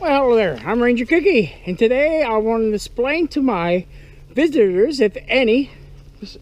Well, hello there. I'm Ranger Kooky, and today I want to explain to my visitors, if any,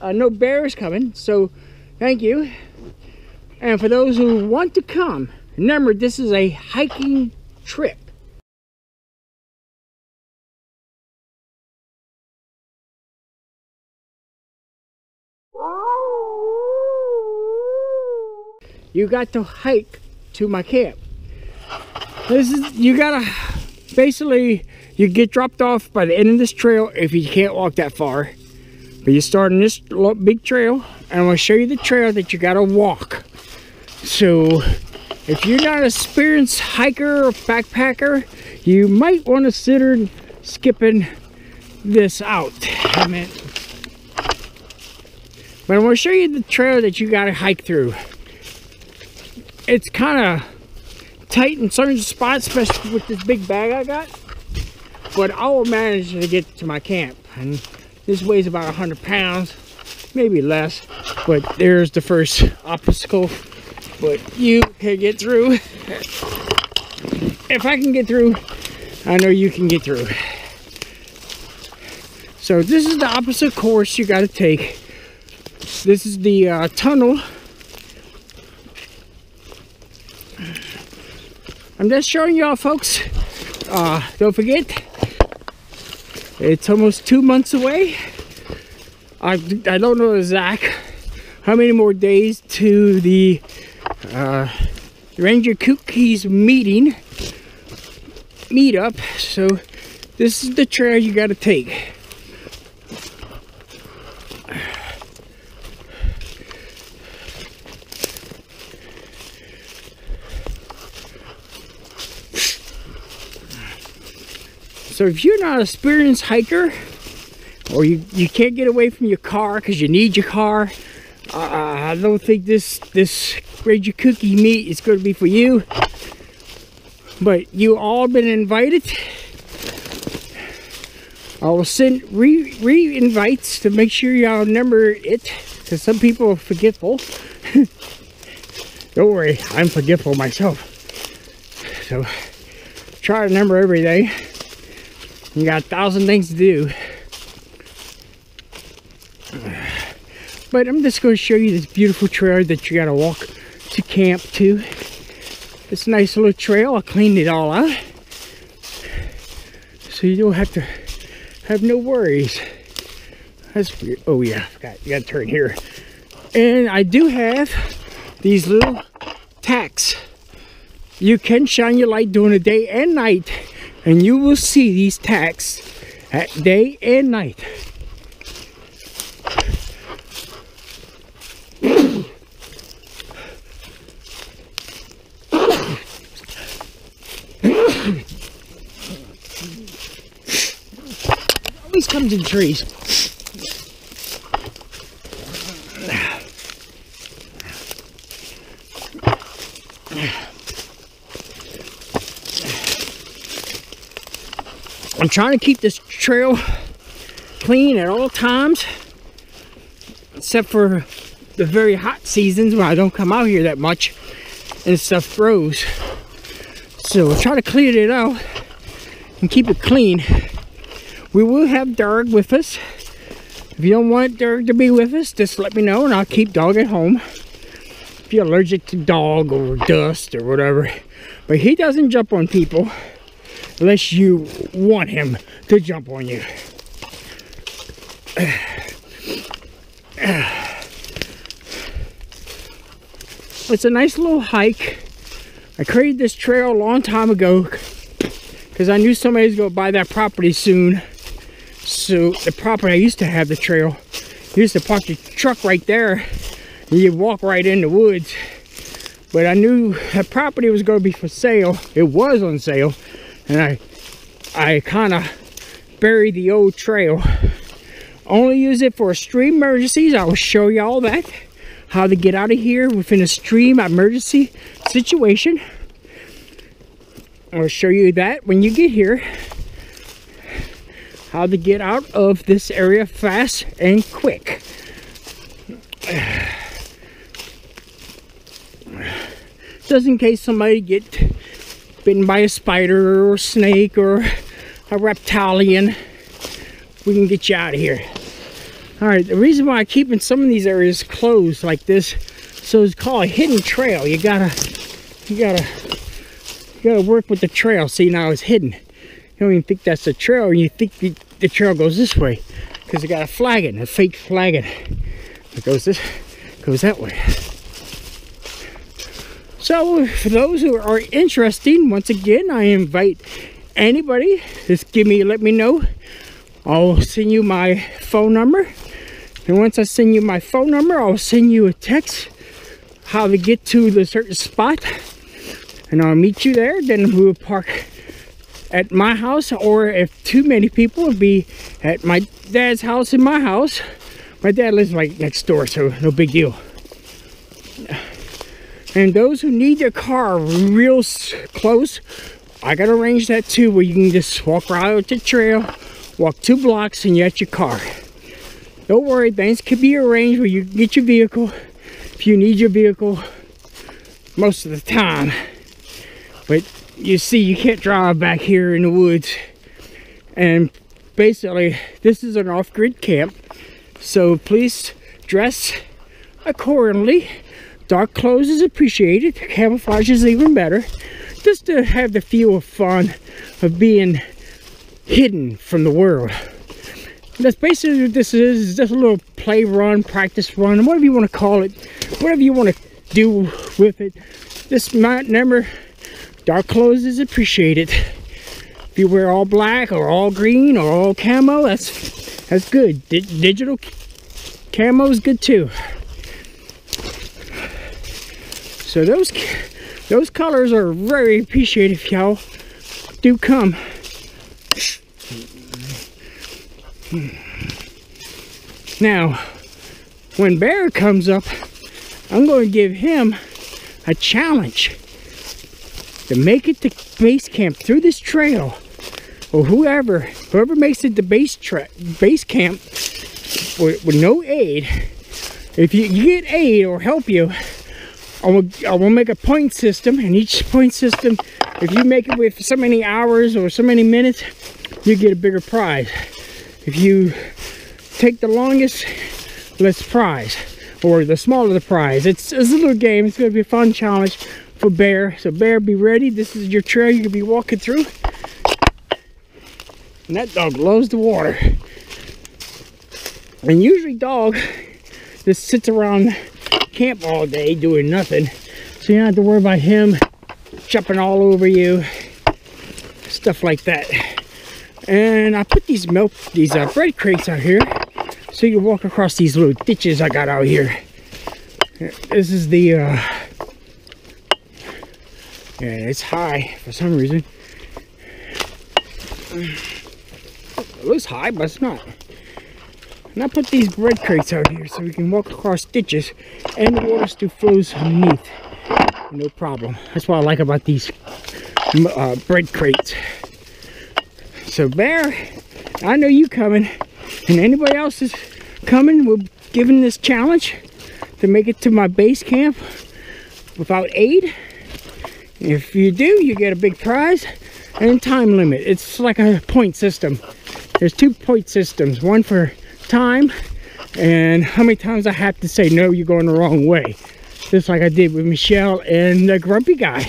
I know uh, bears coming, so thank you. And for those who want to come, remember this is a hiking trip. You got to hike to my camp. This is, you gotta, basically, you get dropped off by the end of this trail if you can't walk that far. But you start on this big trail, and I'm gonna show you the trail that you gotta walk. So, if you're not an experienced hiker or backpacker, you might want to consider skipping this out. I mean, but I'm gonna show you the trail that you gotta hike through. It's kind of tight in certain spots, especially with this big bag I got. But I will manage to get to my camp. And this weighs about 100 pounds, maybe less. But there's the first obstacle. But you can get through. If I can get through, I know you can get through. So this is the opposite course you got to take. This is the uh, tunnel I'm just showing y'all folks. Uh, don't forget, it's almost two months away. I, I don't know exact how many more days to the uh, Ranger Kooky's meeting, meetup. So this is the trail you got to take. So if you're not an experienced hiker, or you, you can't get away from your car because you need your car, uh, I don't think this this Ranger Kooky meet is going to be for you. But you all been invited. I will send re, re to make sure y'all remember it because some people are forgetful. don't worry, I'm forgetful myself. So try to remember everything. You got a thousand things to do. But I'm just going to show you this beautiful trail that you got to walk to camp to. It's a nice little trail. I cleaned it all out. So you don't have to have no worries. That's weird. Oh yeah, I forgot. You got to turn here. And I do have these little tacks. You can shine your light during the day and night and you will see these tags at day and night. always comes in trees. I'm trying to keep this trail clean at all times except for the very hot seasons when I don't come out here that much and stuff froze. So we'll try to clean it out and keep it clean. We will have Doug with us. If you don't want Doug to be with us just let me know and I'll keep Dog at home. If you're allergic to dog or dust or whatever. But he doesn't jump on people unless you want him to jump on you. It's a nice little hike. I created this trail a long time ago because I knew somebody was going to buy that property soon. So the property I used to have the trail, you used to park your truck right there and you walk right in the woods. But I knew that property was going to be for sale. It was on sale and I I kind of buried the old trail. Only use it for stream emergencies. I will show you all that. How to get out of here within a stream emergency situation. I'll show you that when you get here. How to get out of this area fast and quick. Just in case somebody get bitten by a spider or a snake or a reptilian, we can get you out of here. All right, the reason why I'm keeping some of these areas closed like this, so it's called a hidden trail. You gotta, you gotta, you gotta work with the trail. See, now it's hidden. You don't even think that's a trail, you think the, the trail goes this way because it got a flagging, a fake flagging. It goes this, goes that way. So for those who are interested, once again, I invite anybody, just give me, let me know. I'll send you my phone number. And once I send you my phone number, I'll send you a text how to get to the certain spot. And I'll meet you there. Then we'll park at my house or if too many people would be at my dad's house in my house my dad lives right next door so no big deal and those who need their car real close I got to arrange that too where you can just walk right out the trail walk two blocks and you're at your car. Don't worry things can be arranged where you can get your vehicle if you need your vehicle most of the time. But you see you can't drive back here in the woods. And basically this is an off-grid camp so please dress accordingly dark clothes is appreciated camouflage is even better just to have the feel of fun of being hidden from the world that's basically what this is just a little play run practice run whatever you want to call it whatever you want to do with it this might never dark clothes is appreciated. If you wear all black or all green or all camo, that's that's good. Digital camo is good too. So those those colors are very appreciated if y'all do come. Now, when Bear comes up, I'm going to give him a challenge to make it to base camp through this trail or whoever whoever makes it to base base camp with, with, no aid if you, you, get aid or help you I will, I will make a point system and each point system if you make it with so many hours or so many minutes you get a bigger prize if you take the longest less prize or the smaller the prize it's, it's a little game it's going to be a fun challenge for bear. So bear, be ready. This is your trail you're gonna be walking through. And that dog loves the water. And usually dog just sits around camp all day doing nothing. So you don't have to worry about him jumping all over you. Stuff like that. And I put these milk, these uh, bread crates out here so you can walk across these little ditches I got out here. This is the uh, yeah, it's high for some reason. It looks high, but it's not. And I put these bread crates out here so we can walk across ditches and the water still flows underneath. No problem. That's what I like about these uh, bread crates. So Bear, I know you coming and anybody else is coming, we're giving this challenge to make it to my base camp without aid. If you do, you get a big prize and time limit. It's like a point system. There's two point systems, one for time and how many times I have to say, no, you're going the wrong way. Just like I did with Michelle and the grumpy guy.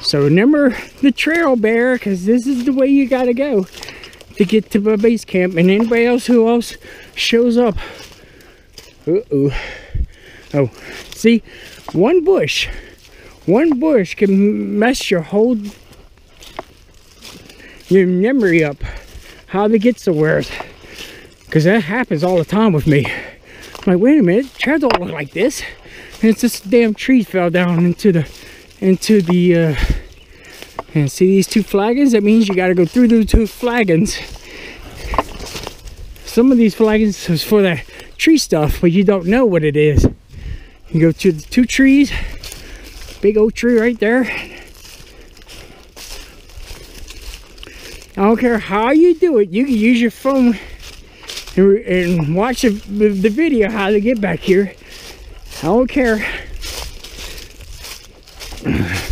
So remember the trail bear, because this is the way you gotta go to get to the base camp. And anybody else who else shows up uh-oh. Oh, see, one bush, one bush can mess your whole, your memory up, how to get somewhere. Because that happens all the time with me. I'm like, wait a minute, trails don't look like this. And it's this damn tree fell down into the, into the, uh, and see these two flagons? That means you gotta go through those two flagons. Some of these flagons is for that tree stuff, but you don't know what it is. You go to the two trees, big oak tree right there. I don't care how you do it, you can use your phone and, and watch the, the video how to get back here. I don't care.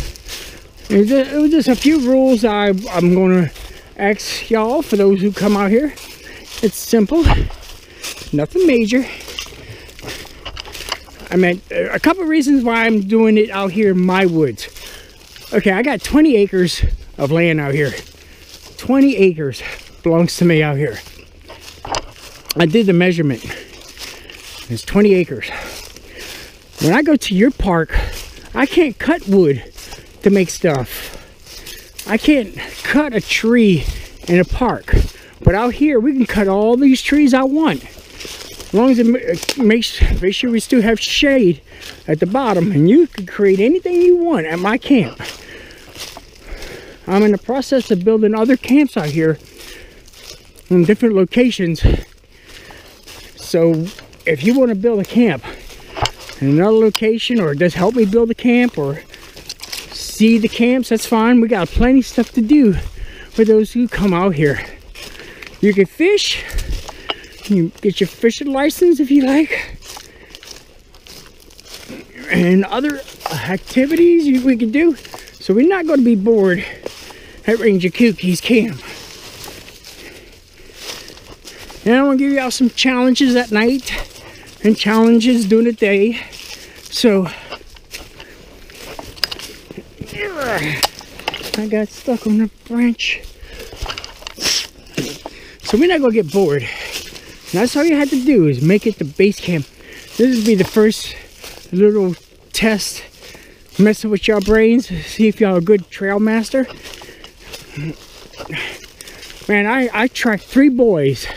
It was just a few rules I, I'm going to ask y'all for those who come out here. It's simple, nothing major. I mean, uh, a couple reasons why I'm doing it out here in my woods. Okay, I got 20 acres of land out here. 20 acres belongs to me out here. I did the measurement. It's 20 acres. When I go to your park, I can't cut wood to make stuff. I can't cut a tree in a park. But out here, we can cut all these trees I want. As long as it makes, make sure we still have shade at the bottom. And you can create anything you want at my camp. I'm in the process of building other camps out here in different locations. So if you want to build a camp in another location or just help me build a camp or see the camps, that's fine. We got plenty stuff to do for those who come out here. You can fish. You get your fishing license if you like. And other activities we can do. So we're not going to be bored at Ranger Kooky's camp. And I want to give y'all some challenges at night and challenges during the day. So I got stuck on a branch. So we're not gonna get bored. And that's all you had to do is make it to base camp. This would be the first little test, messing with y'all brains, see if y'all a good trail master. Man, I, I tracked three boys.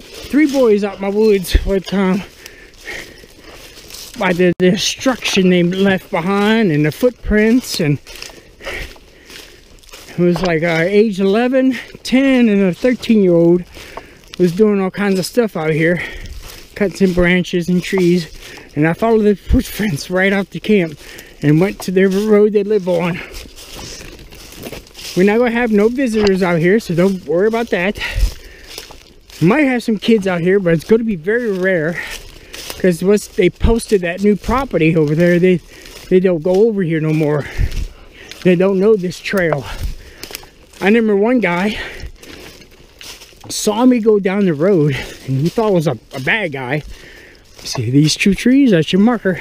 Three boys out my woods one time by the destruction they left behind and the footprints and it was like uh, age 11 10 and a 13 year old was doing all kinds of stuff out here cutting branches and trees and I followed the footprints right out the camp and went to the road they live on we're not gonna have no visitors out here so don't worry about that. Might have some kids out here but it's to be very rare because once they posted that new property over there they they don't go over here no more. They don't know this trail. I remember one guy saw me go down the road and he thought I was a, a bad guy. See these two trees that's your marker.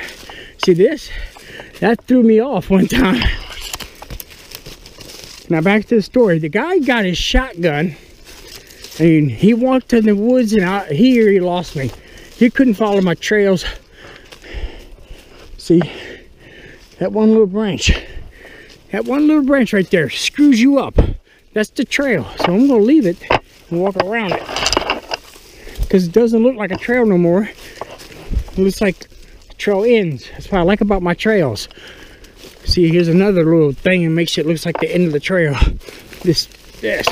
See this? That threw me off one time now back to the story the guy got his shotgun and he walked in the woods and out here he lost me he couldn't follow my trails. See, that one little branch, that one little branch right there screws you up. That's the trail. So I'm gonna leave it and walk around it. Because it doesn't look like a trail no more. It looks like the trail ends. That's what I like about my trails. See, here's another little thing and makes it looks like the end of the trail. This, this.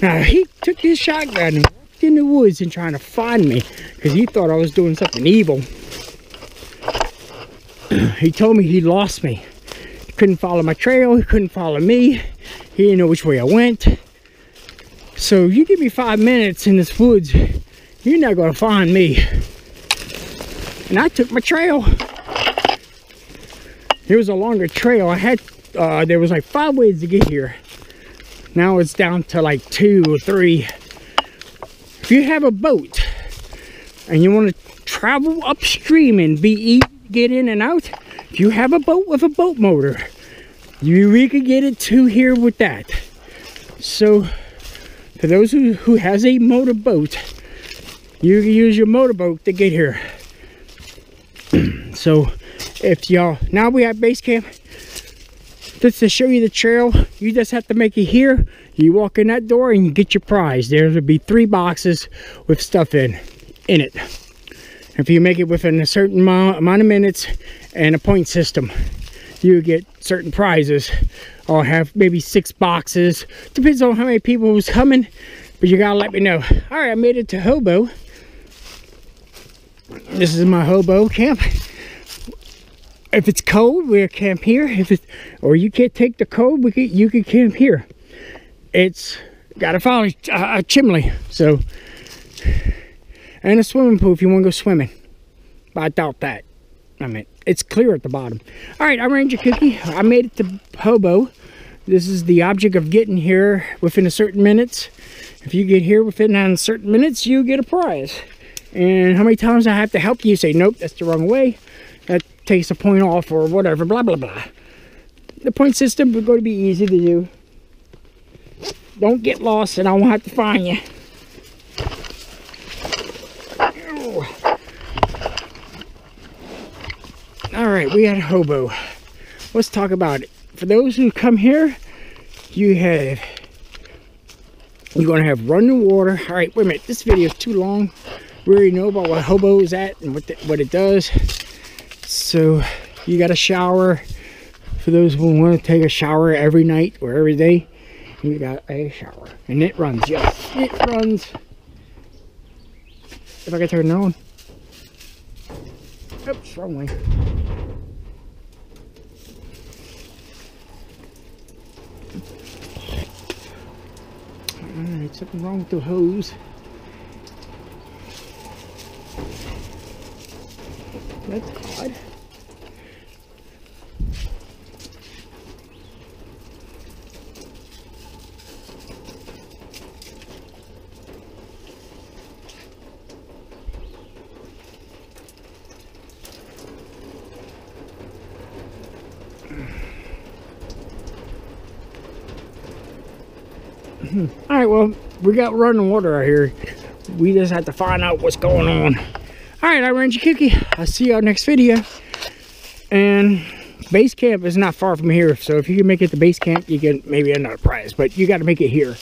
Now, he took his shotgun and walked in the woods and trying to find me because he thought I was doing something evil. he told me he lost me. He couldn't follow my trail, he couldn't follow me. He didn't know which way I went. So you give me five minutes in this woods, you're not gonna find me. And I took my trail. It was a longer trail. I had, uh, there was like five ways to get here. Now it's down to like two or three. If you have a boat, and you want to travel upstream and be get in and out, if you have a boat with a boat motor, you we could get it to here with that. So for those who, who has a motorboat, you can use your motorboat to get here. so if y'all now we at base camp just to show you the trail you just have to make it here you walk in that door and you get your prize there will be three boxes with stuff in in it. If you make it within a certain amount, amount of minutes and a point system, you get certain prizes. I'll have maybe six boxes. Depends on how many people was coming, but you gotta let me know. All right, I made it to Hobo. This is my Hobo camp. If it's cold, we'll camp here. If it's or you can't take the cold, we can, you can camp here. It's got to follow a, a chimney, so and a swimming pool if you want to go swimming. But I doubt that. I mean, it's clear at the bottom. All right, I'm Ranger Kooky. I made it to Hobo. This is the object of getting here within a certain minutes. If you get here within a certain minutes, you get a prize. And how many times I have to help you say, nope, that's the wrong way. That takes a point off or whatever, blah, blah, blah. The point system is going to be easy to do. Don't get lost and I won't have to find you. All right, we got hobo. Let's talk about it. For those who come here, you have you're gonna have running water. All right, wait a minute. This video is too long. We already know about what hobo is at and what the, what it does. So you got a shower. For those who want to take a shower every night or every day, you got a shower. And it runs, yes, it runs. If I can turn it on. Oops, wrong way. Alright, something wrong with the hose. That's odd. All right, well, we got running water out here. We just have to find out what's going on. All right, I'm Ranger Kooky. I'll see y'all next video. And base camp is not far from here. So if you can make it to base camp, you get maybe another prize. But you got to make it here.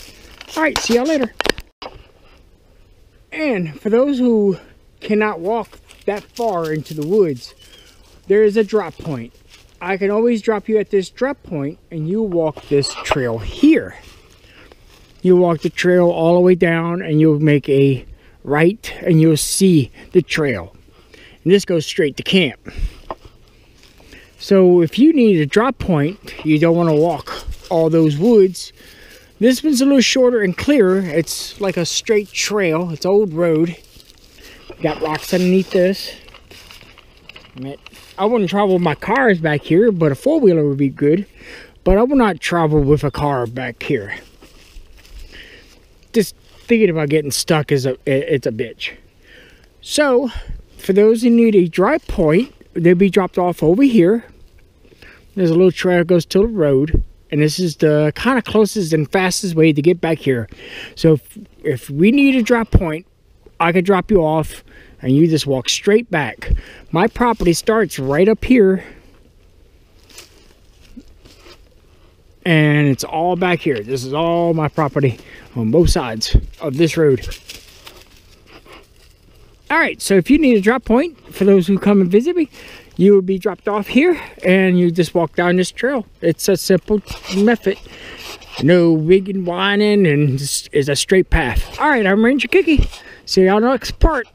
All right, see y'all later. And for those who cannot walk that far into the woods, there is a drop point. I can always drop you at this drop point and you walk this trail here you walk the trail all the way down and you'll make a right and you'll see the trail. And this goes straight to camp. So if you need a drop point, you don't want to walk all those woods. This one's a little shorter and clearer. It's like a straight trail. It's old road. Got rocks underneath this. I wouldn't travel with my cars back here, but a four-wheeler would be good. But I will not travel with a car back here just thinking about getting stuck is a it's a bitch. So, for those who need a dry point, they'll be dropped off over here. There's a little trail that goes to the road, and this is the kind of closest and fastest way to get back here. So, if, if we need a drop point, I could drop you off, and you just walk straight back. My property starts right up here and it's all back here. This is all my property on both sides of this road. All right, so if you need a drop point for those who come and visit me, you will be dropped off here and you just walk down this trail. It's a simple method. No and whining and it's a straight path. All right, I'm Ranger Kooky. See y'all next part.